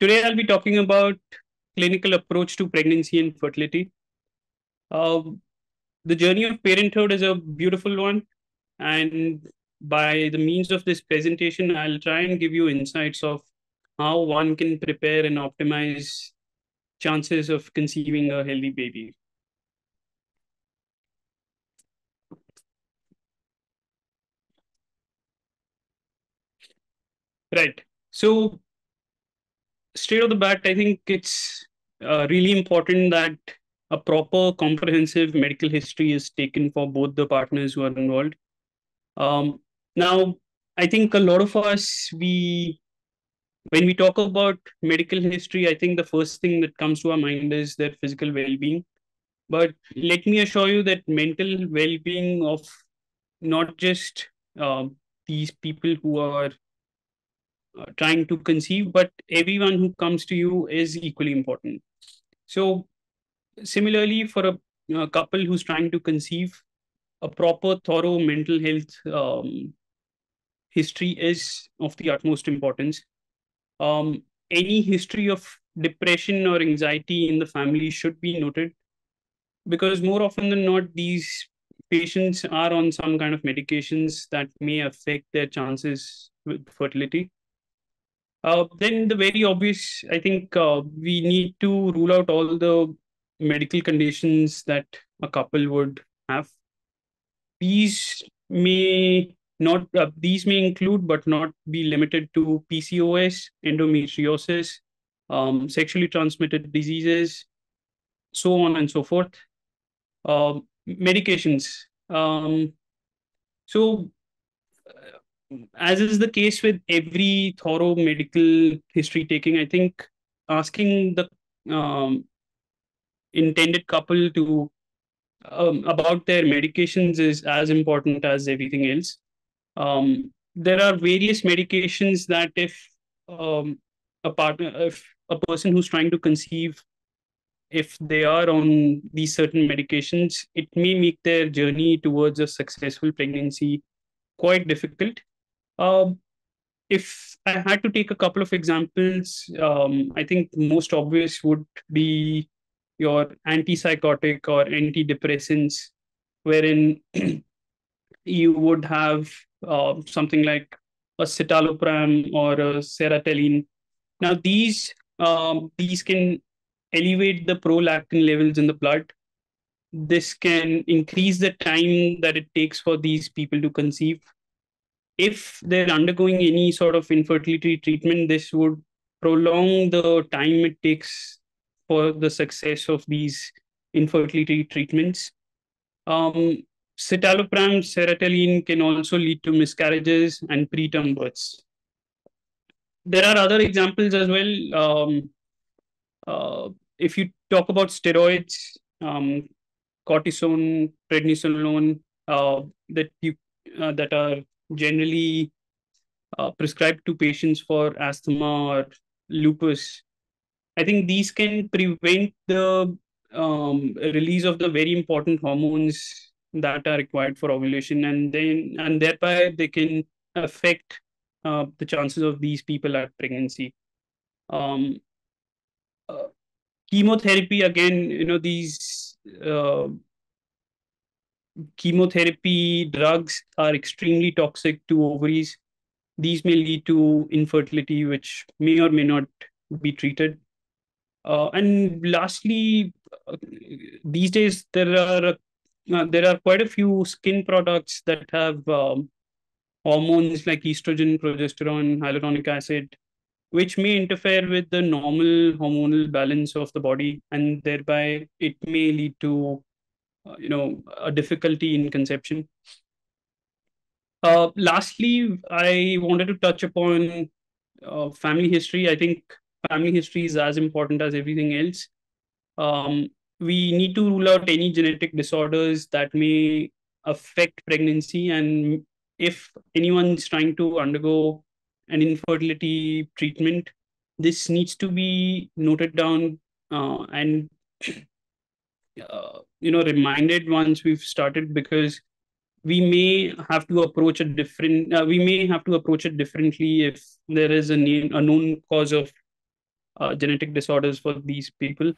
today I'll be talking about clinical approach to pregnancy and fertility. Uh, the journey of parenthood is a beautiful one, and by the means of this presentation, I'll try and give you insights of how one can prepare and optimize chances of conceiving a healthy baby. Right. So straight off the bat, I think it's uh, really important that a proper comprehensive medical history is taken for both the partners who are involved. Um, now, I think a lot of us, we, when we talk about medical history, I think the first thing that comes to our mind is their physical well-being. But let me assure you that mental well-being of not just uh, these people who are trying to conceive, but everyone who comes to you is equally important. So, similarly, for a, a couple who's trying to conceive, a proper, thorough mental health um, history is of the utmost importance. Um, any history of depression or anxiety in the family should be noted because more often than not, these patients are on some kind of medications that may affect their chances with fertility. Uh, then the very obvious, I think uh, we need to rule out all the medical conditions that a couple would have. These may not uh, these may include but not be limited to PCOS, endometriosis, um, sexually transmitted diseases, so on and so forth. Uh, medications. Um, so as is the case with every thorough medical history taking, I think asking the um, intended couple to um, about their medications is as important as everything else. Um, there are various medications that if um, a partner, if a person who's trying to conceive, if they are on these certain medications, it may make their journey towards a successful pregnancy quite difficult. Um, if I had to take a couple of examples, um, I think most obvious would be your antipsychotic or antidepressants, wherein you would have uh, something like a citalopram or a sertraline. Now, these um, these can elevate the prolactin levels in the blood. This can increase the time that it takes for these people to conceive if they're undergoing any sort of infertility treatment, this would prolong the time it takes for the success of these infertility treatments. Um, citalopram can also lead to miscarriages and preterm births. There are other examples as well. Um, uh, if you talk about steroids, um, cortisone, prednisolone, uh, that you uh, that are generally uh, prescribed to patients for asthma or lupus. I think these can prevent the um, release of the very important hormones that are required for ovulation, and then and thereby they can affect uh, the chances of these people at pregnancy. Um, uh, chemotherapy again, you know these uh, chemotherapy drugs are extremely toxic to ovaries. These may lead to infertility, which may or may not be treated. Uh, and lastly, uh, these days there are uh, there are quite a few skin products that have um, hormones like estrogen, progesterone, hyaluronic acid, which may interfere with the normal hormonal balance of the body, and thereby it may lead to you know, a difficulty in conception. Uh, lastly, I wanted to touch upon uh, family history. I think family history is as important as everything else. Um, we need to rule out any genetic disorders that may affect pregnancy. And if anyone's trying to undergo an infertility treatment, this needs to be noted down uh, and uh, you know reminded once we've started because we may have to approach a different uh, we may have to approach it differently if there is a, name, a known cause of uh, genetic disorders for these people.